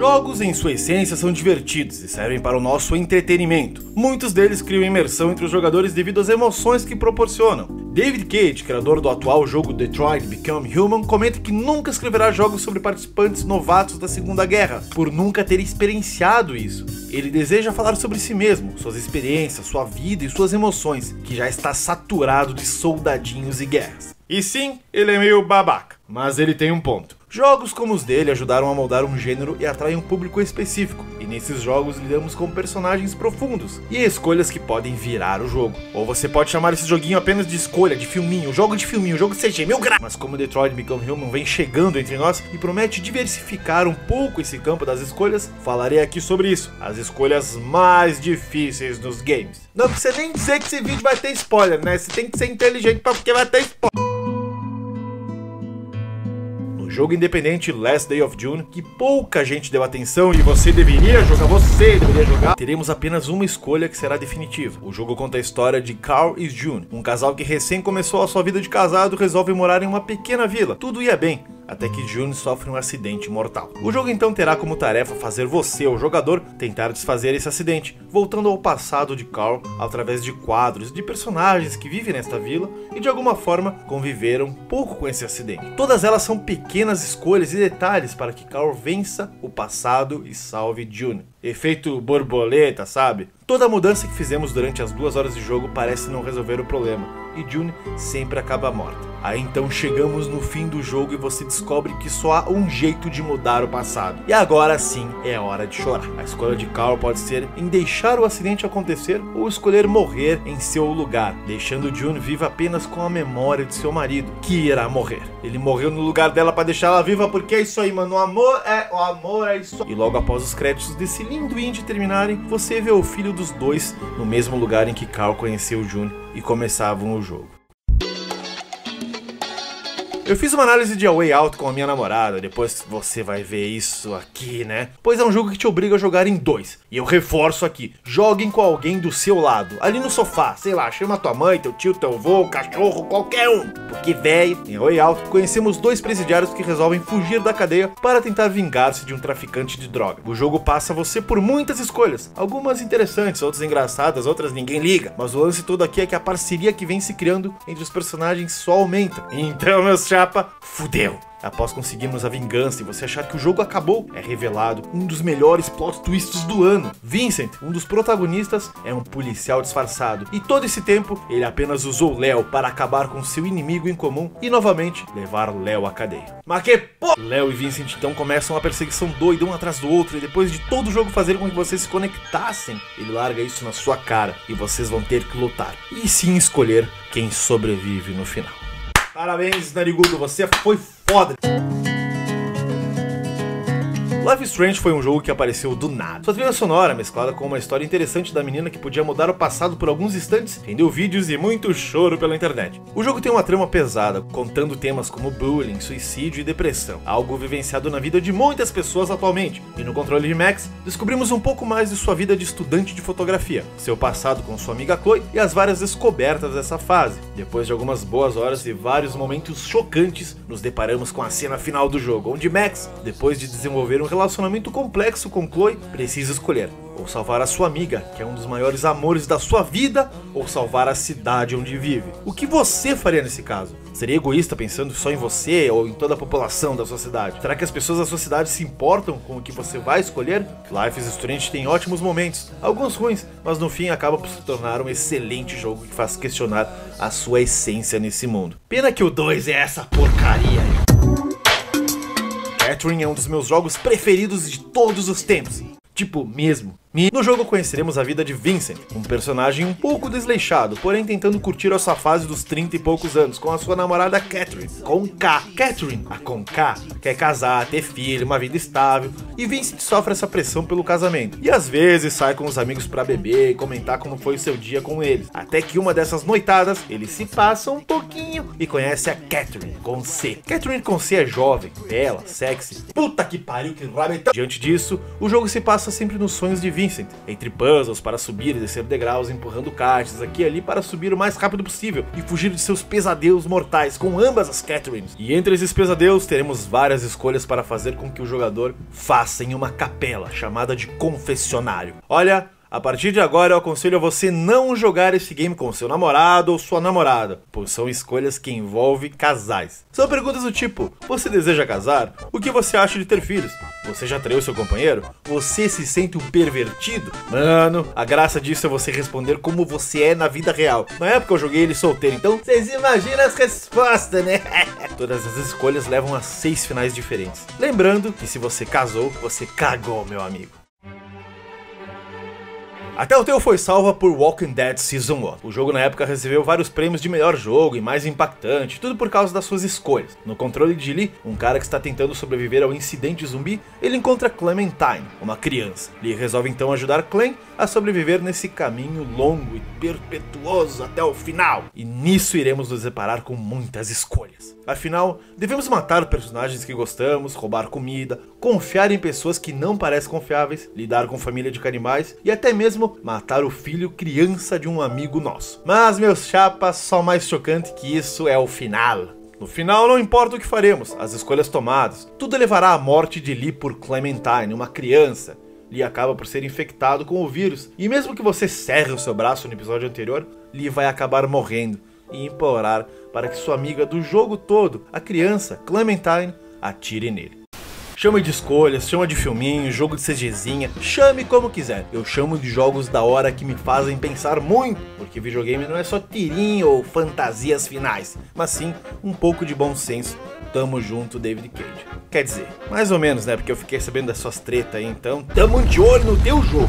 Jogos, em sua essência, são divertidos e servem para o nosso entretenimento. Muitos deles criam imersão entre os jogadores devido às emoções que proporcionam. David Cage, criador do atual jogo Detroit Become Human, comenta que nunca escreverá jogos sobre participantes novatos da Segunda Guerra, por nunca ter experienciado isso. Ele deseja falar sobre si mesmo, suas experiências, sua vida e suas emoções, que já está saturado de soldadinhos e guerras. E sim, ele é meio babaca, mas ele tem um ponto. Jogos como os dele ajudaram a moldar um gênero e atraem um público específico, e nesses jogos lidamos com personagens profundos e escolhas que podem virar o jogo. Ou você pode chamar esse joguinho apenas de escolha, de filminho, jogo de filminho, jogo CG, mil graus. Mas como Detroit Become Human vem chegando entre nós e promete diversificar um pouco esse campo das escolhas, falarei aqui sobre isso, as escolhas mais difíceis nos games. Não precisa nem dizer que esse vídeo vai ter spoiler, né? Você tem que ser inteligente porque vai ter spoiler jogo independente Last Day of June, que pouca gente deu atenção e você deveria jogar, você deveria jogar, teremos apenas uma escolha que será definitiva. O jogo conta a história de Carl e June, um casal que recém começou a sua vida de casado resolve morar em uma pequena vila. Tudo ia bem, até que June sofre um acidente mortal. O jogo então terá como tarefa fazer você, o jogador, tentar desfazer esse acidente, voltando ao passado de Carl através de quadros de personagens que vivem nesta vila e de alguma forma conviveram pouco com esse acidente. Todas elas são pequenas escolhas e detalhes para que Carl vença o passado e salve June. Efeito borboleta, sabe? Toda a mudança que fizemos durante as duas horas de jogo parece não resolver o problema, e June sempre acaba morta. Aí então chegamos no fim do jogo e você descobre que só há um jeito de mudar o passado. E agora sim é hora de chorar. A escolha de Carl pode ser em deixar o acidente acontecer ou escolher morrer em seu lugar, deixando June viva apenas com a memória de seu marido, que irá morrer. Ele morreu no lugar dela para deixar ela viva porque é isso aí, mano. O amor é o amor é isso. E logo após os créditos desse lindo indie terminarem, você vê o filho dos dois no mesmo lugar em que Carl conheceu June e começavam o jogo. Eu fiz uma análise de A Way Out com a minha namorada, depois você vai ver isso aqui, né? Pois é um jogo que te obriga a jogar em dois. E eu reforço aqui, joguem com alguém do seu lado, ali no sofá, sei lá, chama tua mãe, teu tio, teu avô, cachorro, qualquer um. Porque, velho, em A Way Out, conhecemos dois presidiários que resolvem fugir da cadeia para tentar vingar-se de um traficante de droga. O jogo passa você por muitas escolhas, algumas interessantes, outras engraçadas, outras ninguém liga. Mas o lance todo aqui é que a parceria que vem se criando entre os personagens só aumenta. Então, meus chapa, fudeu. Após conseguirmos a vingança e você achar que o jogo acabou, é revelado um dos melhores plot twists do ano. Vincent, um dos protagonistas, é um policial disfarçado e todo esse tempo ele apenas usou Léo para acabar com seu inimigo em comum e novamente levar Léo à cadeia. Mas que pô! Léo e Vincent então começam uma perseguição doida um atrás do outro e depois de todo o jogo fazer com que vocês se conectassem, ele larga isso na sua cara e vocês vão ter que lutar e sim escolher quem sobrevive no final. Parabéns, Narigudo, você foi foda. Life is Strange foi um jogo que apareceu do nada. Sua trilha sonora, mesclada com uma história interessante da menina que podia mudar o passado por alguns instantes, rendeu vídeos e muito choro pela internet. O jogo tem uma trama pesada, contando temas como bullying, suicídio e depressão, algo vivenciado na vida de muitas pessoas atualmente. E no controle de Max, descobrimos um pouco mais de sua vida de estudante de fotografia, seu passado com sua amiga Chloe e as várias descobertas dessa fase. Depois de algumas boas horas e vários momentos chocantes, nos deparamos com a cena final do jogo, onde Max, depois de desenvolver um relacionamento complexo com Chloe, precisa escolher ou salvar a sua amiga, que é um dos maiores amores da sua vida, ou salvar a cidade onde vive. O que você faria nesse caso? Seria egoísta pensando só em você ou em toda a população da sua cidade? Será que as pessoas da sua cidade se importam com o que você vai escolher? Life is Strange tem ótimos momentos, alguns ruins, mas no fim acaba por se tornar um excelente jogo que faz questionar a sua essência nesse mundo. Pena que o 2 é essa porcaria. Catherine é um dos meus jogos preferidos de todos os tempos. Tipo, mesmo. No jogo conheceremos a vida de Vincent, um personagem um pouco desleixado, porém tentando curtir a sua fase dos 30 e poucos anos com a sua namorada Catherine, com K. Catherine, a com K, quer casar, ter filho, uma vida estável, e Vincent sofre essa pressão pelo casamento. E às vezes sai com os amigos para beber e comentar como foi o seu dia com eles. Até que uma dessas noitadas, ele se passa um pouquinho e conhece a Catherine, com C. Catherine com C é jovem, bela, sexy, puta que pariu, que rabeta. Diante disso, o jogo se passa sempre nos sonhos de Vincent, entre puzzles para subir e descer degraus, empurrando caixas aqui e ali para subir o mais rápido possível e fugir de seus pesadelos mortais com ambas as Catherines. E entre esses pesadelos teremos várias escolhas para fazer com que o jogador faça em uma capela chamada de confessionário. Olha, a partir de agora eu aconselho a você não jogar esse game com seu namorado ou sua namorada, pois são escolhas que envolvem casais. São perguntas do tipo: você deseja casar? O que você acha de ter filhos? Você já traiu seu companheiro? Você se sente um pervertido? Mano, a graça disso é você responder como você é na vida real. Na época eu joguei ele solteiro, então vocês imaginam as respostas, né? Todas as escolhas levam a seis finais diferentes. Lembrando que se você casou, você cagou, meu amigo. A Telltale foi salva por Walking Dead Season 1. O jogo na época recebeu vários prêmios de melhor jogo e mais impactante, tudo por causa das suas escolhas. No controle de Lee, um cara que está tentando sobreviver ao incidente zumbi, ele encontra Clementine, uma criança. Lee resolve então ajudar Clem a sobreviver nesse caminho longo e perpetuoso até o final. E nisso iremos nos deparar com muitas escolhas. Afinal, devemos matar personagens que gostamos, roubar comida, confiar em pessoas que não parecem confiáveis, lidar com família de canibais e até mesmo matar o filho criança de um amigo nosso. Mas, meus chapas, só mais chocante que isso é o final. No final, não importa o que faremos, as escolhas tomadas, tudo levará à morte de Lee por Clementine, uma criança, Lee acaba por ser infectado com o vírus. E mesmo que você serre o seu braço no episódio anterior, Lee vai acabar morrendo e implorar para que sua amiga do jogo todo, a criança Clementine, atire nele. Chame de escolhas, chama de filminho, jogo de CGzinha, chame como quiser. Eu chamo de jogos da hora que me fazem pensar muito, porque videogame não é só tirinho ou fantasias finais, mas sim um pouco de bom senso. Tamo junto, David Cage. Quer dizer, mais ou menos, né? Porque eu fiquei sabendo das suas tretas aí, então tamo de olho no teu jogo.